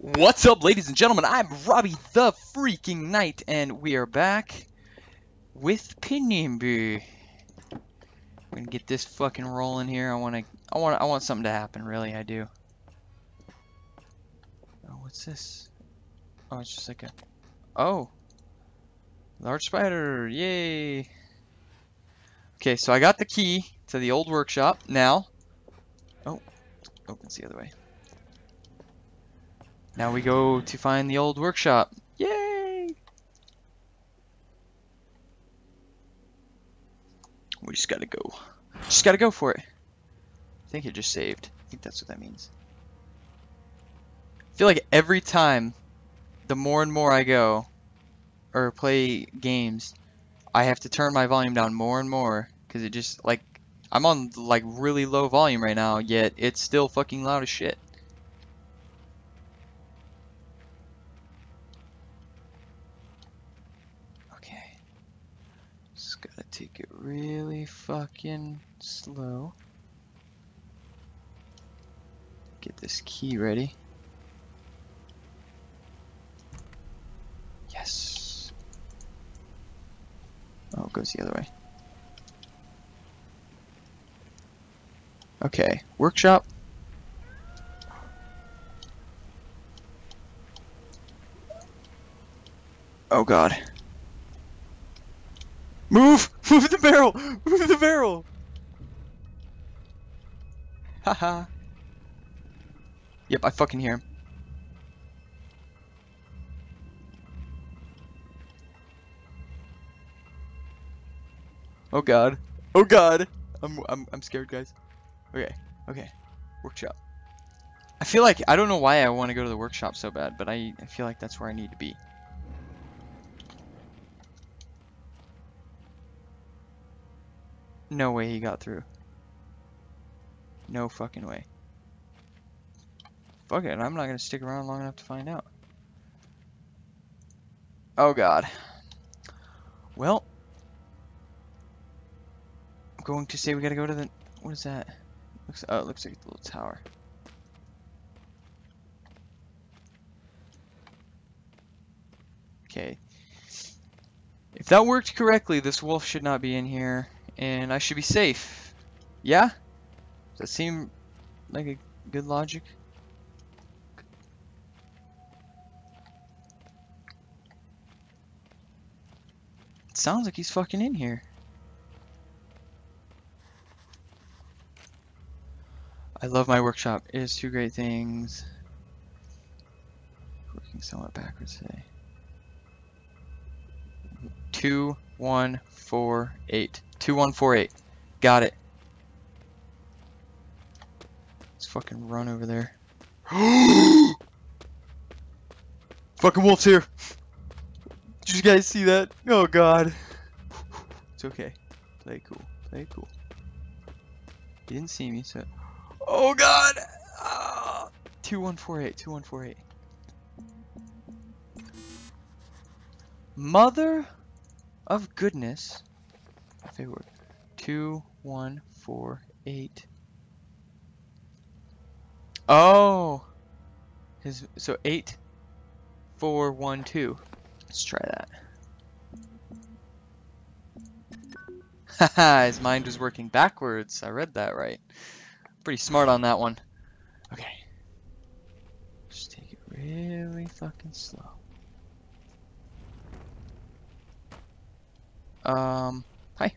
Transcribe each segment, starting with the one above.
What's up, ladies and gentlemen? I'm Hrabe the freaking Knight, and we are back with Penumbra. We're gonna get this fucking rolling here. I wanna, I want, I want something to happen. Really, I do. Oh, what's this? Oh, it's just like a, oh, large spider! Yay! Okay, so I got the key to the old workshop. Now, oh, opens the other way. Now we go to find the old workshop. Yay! We just gotta go. Just gotta go for it. I think it just saved. I think that's what that means. I feel like every time, the more and more I go, or play games, I have to turn my volume down more and more, because it just, like, I'm on, like, really low volume right now, yet it's still fucking loud as shit. Gotta take it really fucking slow. Get this key ready. Yes. Oh, it goes the other way. Okay, workshop. Oh god. Move! Move the barrel! Move the barrel! Haha. yep, I fucking hear him. Oh god. Oh god! I'm I'm I'm scared guys. Okay, okay. Workshop. I feel like I don't know why I want to go to the workshop so bad, but I, I feel like that's where I need to be. No way he got through. No fucking way. Fuck it, I'm not gonna stick around long enough to find out. Oh god. Well, I'm going to say we gotta go to the. What is that? Looks. Oh, it looks like a little tower. Okay. If that worked correctly, this wolf should not be in here and I should be safe. Yeah? Does that seem like a good logic? It sounds like he's fucking in here. I love my workshop. It is two great things. Working somewhat backwards today. Two, one, four, eight. 2148. Got it. Let's fucking run over there. fucking wolf's here. Did you guys see that? Oh god. It's okay. Play cool. Play cool. He didn't see me, so. Oh god! Ah. 2148. 2148. Mother of goodness. They were two, one, four, eight. Oh, his so eight, four, one, two. Let's try that. Haha, his mind was working backwards. I read that right. Pretty smart on that one. Okay. Just take it really fucking slow. Um. Hi.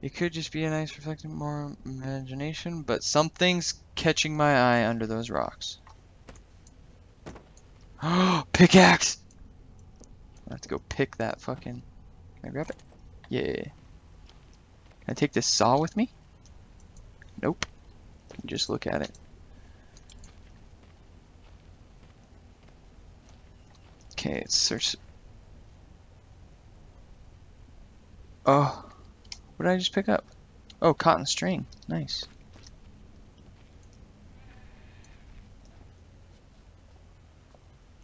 It could just be a nice reflecting more imagination, but something's catching my eye under those rocks. Oh, pickaxe! I have to go pick that fucking... Can I grab it? Yeah. Can I take this saw with me? Nope. Just look at it. Okay, it's search. Oh, what did I just pick up? Oh, cotton string. Nice.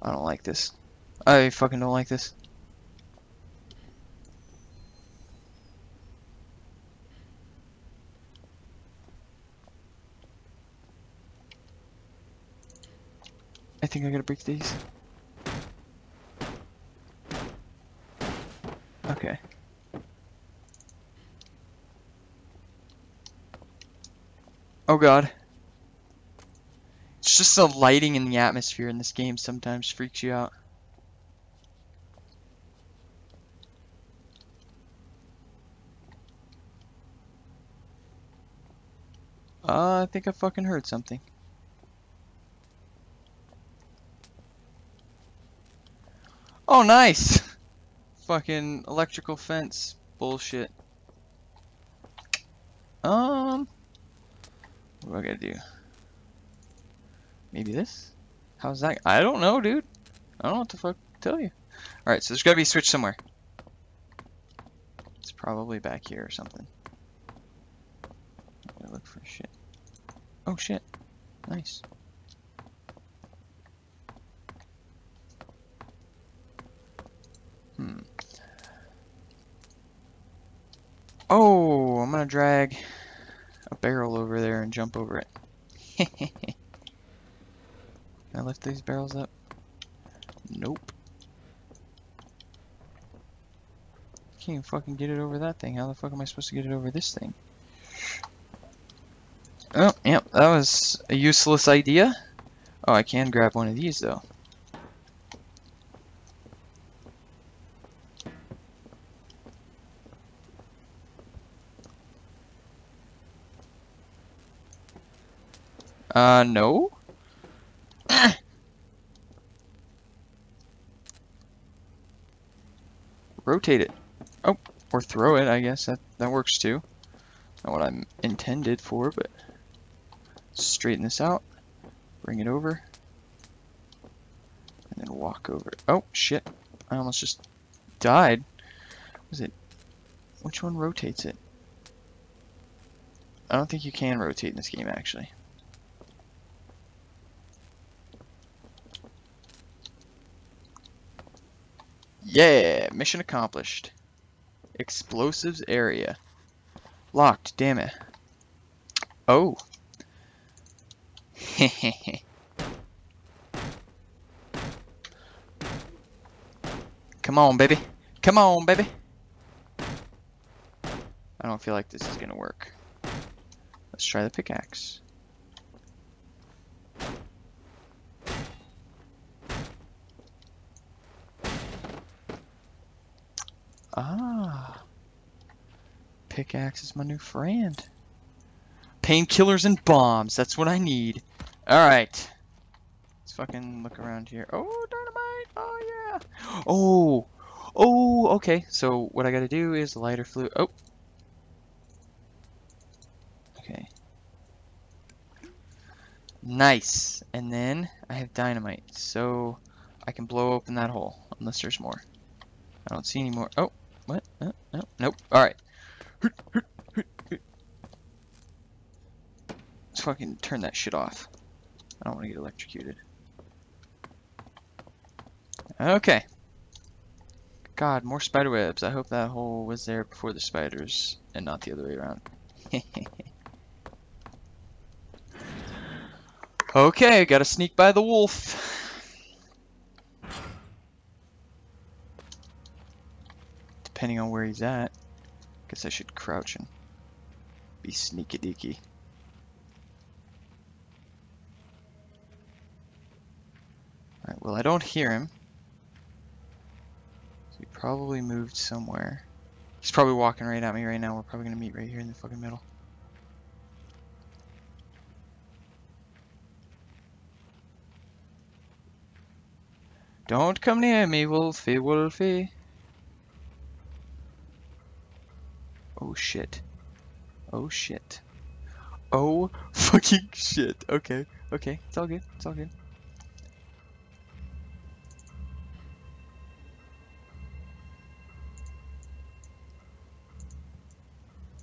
I don't like this. I fucking don't like this. I think I gotta break these. Oh god. It's just the lighting in the atmosphere in this game sometimes freaks you out. Uh, I think I fucking heard something. Oh, nice! fucking electrical fence bullshit. Um, what do I gotta do? Maybe this? How's that? I don't know, dude. I don't know what the fuck to tell you. Alright, so there's gotta be a switch somewhere. It's probably back here or something. I look for shit. Oh shit. Nice. Hmm. Oh, I'm gonna drag a barrel over there and jump over it. Can I lift these barrels up? Nope. Can't even fucking get it over that thing. How the fuck am I supposed to get it over this thing? Oh, yep, that was a useless idea. Oh, I can grab one of these though. Uh, no? Rotate it. Oh, or throw it, I guess. That, that works too. Not what I'm intended for, but... Straighten this out. Bring it over. And then walk over. Oh, shit. I almost just died. Was it... Which one rotates it? I don't think you can rotate in this game, actually. Yeah, mission accomplished. Explosives area. Locked, damn it. Oh. Come on, baby. Come on, baby. I don't feel like this is gonna work. Let's try the pickaxe. Ah. Pickaxe is my new friend. Painkillers and bombs. That's what I need. Alright. Let's fucking look around here. Oh, dynamite. Oh, yeah. Oh. Oh, okay. So what I gotta do is lighter fluid. Oh. Okay. Nice. And then I have dynamite. So I can blow open that hole. Unless there's more. I don't see any more. Oh. What? Uh, no. Nope. Alright. Let's fucking turn that shit off. I don't want to get electrocuted. Okay. God, more spider webs. I hope that hole was there before the spiders and not the other way around. okay, gotta sneak by the wolf. Depending on where he's at. Guess I should crouch and be sneaky deaky. Alright, well I don't hear him. So he probably moved somewhere. He's probably walking right at me right now. We're probably gonna meet right here in the fucking middle. Don't come near me, Wolfie, Wolfie. Oh shit. Oh shit. Oh fucking shit. Okay, okay. It's all good. It's all good.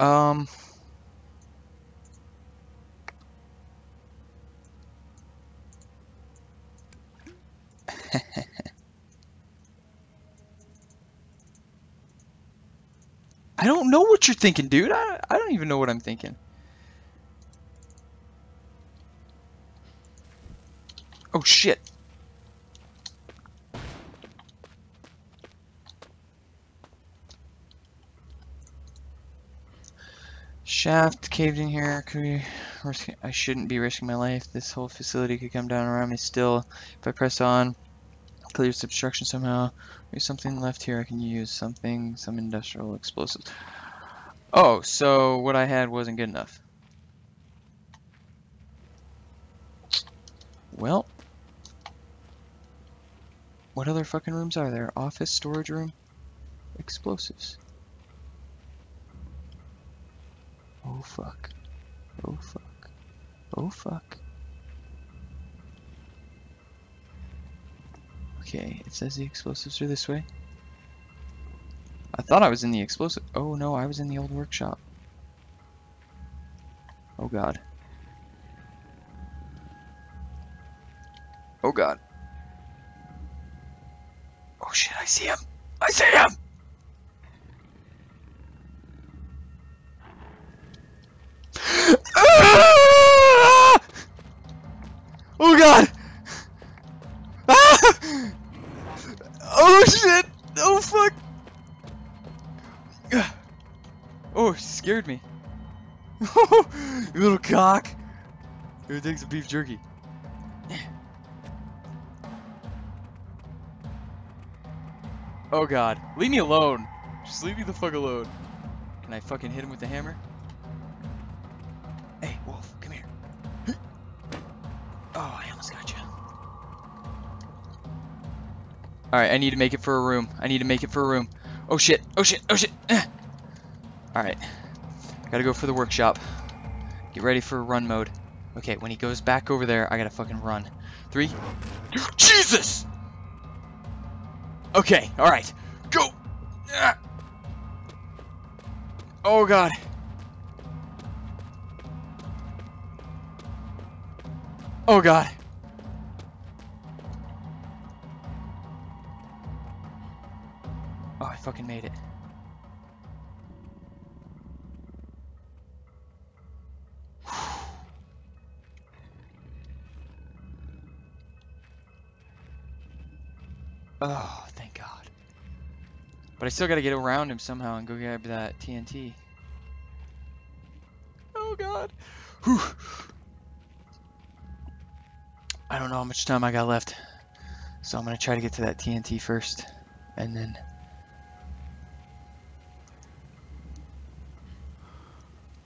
Um... what you're thinking, dude. I, I don't even know what I'm thinking. Oh, shit. Shaft caved in here. Could we risk I shouldn't be risking my life. This whole facility could come down around me still. If I press on, clear this obstruction somehow. There's something left here I can use. Something, some industrial explosives. Oh, so what I had wasn't good enough. Well, what other fucking rooms are there? Office, storage room, explosives. Oh fuck. Oh fuck. Oh fuck. Okay, it says the explosives are this way. I thought I was in the explosive. Oh no, I was in the old workshop. Oh god. Oh god. Oh shit, I see him. I see him! you little cock! Here, take some beef jerky. Oh god. Leave me alone. Just leave me the fuck alone. Can I fucking hit him with the hammer? Hey, Wolf, come here. Oh, I almost got you. Alright, I need to make it for a room. I need to make it for a room. Oh shit, oh shit, oh shit. Alright. Gotta go for the workshop. Get ready for run mode. Okay, when he goes back over there, I gotta fucking run. Three. Jesus! Okay, alright. Go! Ah. Oh god. Oh god. Oh, I fucking made it. Oh, thank God. But I still gotta get around him somehow and go grab that TNT. Oh God. Whew. I don't know how much time I got left. So I'm gonna try to get to that TNT first. And then...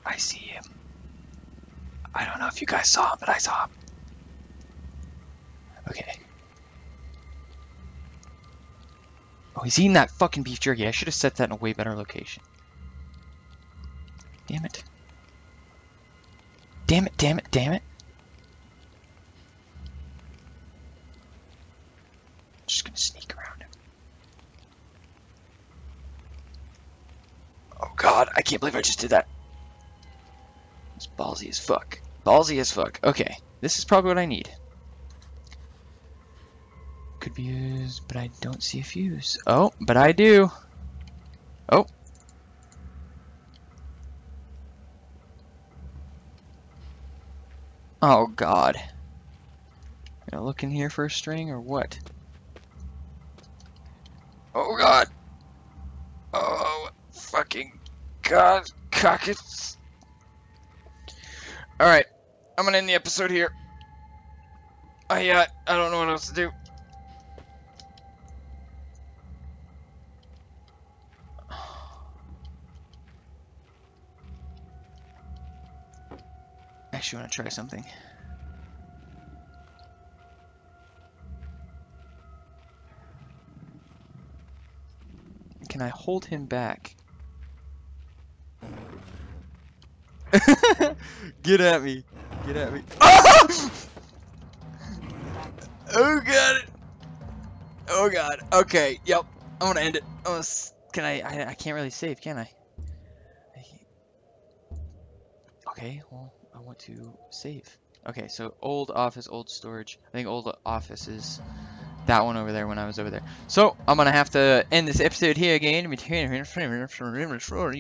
I see him. I don't know if you guys saw him, but I saw him. Okay. Oh, he's eating that fucking beef jerky. I should have set that in a way better location. Damn it. Damn it, damn it, damn it. Just gonna sneak around him. Oh god, I can't believe I just did that. It's ballsy as fuck. Ballsy as fuck. Okay, this is probably what I need. Be used, but I don't see a fuse. Oh, but I do. Oh. Oh god. Gonna look in here for a string or what? Oh god. Oh fucking god. Cockets. Alright. I'm gonna end the episode here. I uh, I don't know what else to do. Actually, want to try something. Can I hold him back? Get at me. Get at me. Oh! oh god. Oh god. Okay. Yep. I'm gonna end it. Can I, I? I can't really save, can I? Okay. Well. To save. Okay, so old office, old storage. I think old office is that one over there when I was over there. So, I'm to have to end this episode here again. You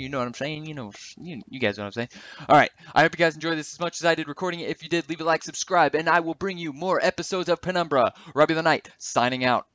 know what I'm saying? You know, you, you guys know what I'm saying. Alright, I hope you guys enjoyed this as much as I did recording it. If you did, leave a like, subscribe, and I will bring you more episodes of Penumbra. Hrabe the Knight, signing out.